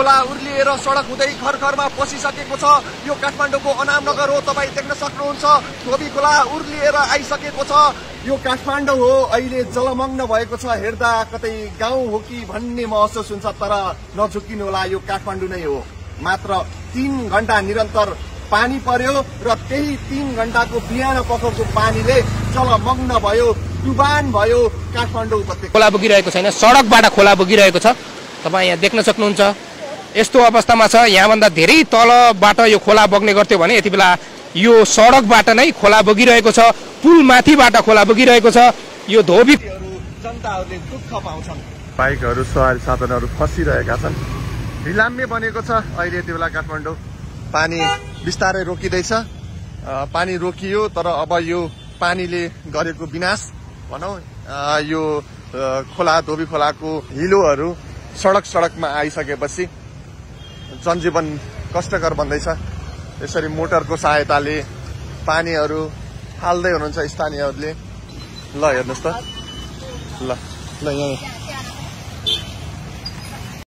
खोला उर्लिएर सडक हुँदै घर घरमा पसिसकेको छ। यो काठमाडौँको अनामनगर हो तपाईँ देख्न सक्नुहुन्छ। धोबी खोला उर्लिएर आइसकेको छ। यो काठमाडौँ हो अहिले जलमग्न भएको छ। हेर्दा कतै गाउँ हो कि भन्ने महसुस हुन्छ तर नझुकिनु होला यो काठमाडौँ नै हो। मात्र तीन घन्टा निरन्तर पानी पर्यो र त्यही तीन घन्टाको बिहान पखको पानीले जलमग्न भयो डुबान भयो काठमाडौँ खोला बगिरहेको छैन सडकबाट खोला बगिरहेको छ। तपाईँ यहाँ देख्न सक्नुहुन्छ। यस्तो अवस्थामा छ यहाँभन्दा धेरै तलबाट यो खोला बग्ने गर्थ्यो भने यति बेला यो सडकबाट नै खोला बगिरहेको छ पुल माथिबाट खोला बगिरहेको छ यो धोबी जनताहरूले दुःख पाउँछन्। बाइकहरू सवारी साधनहरू फसिरहेका छन्। ढिलाम्मे बनेको छ अहिले यति बेला काठमाडौँ। पानी बिस्तारै रोकिँदैछ। पानी रोकियो तर अब यो पानीले गरेको विनाश। भनौँ यो खोला धोबी खोलाको हिलोहरू सडक सडकमा आइसकेपछि जनजीवन कष्टकर बन्दैछ यसरी मोटरको सहायताले पानीहरू हाल्दै हुनुहुन्छ स्थानीयहरूले। ल हेर्नुहोस् त। ल ल यहाँ।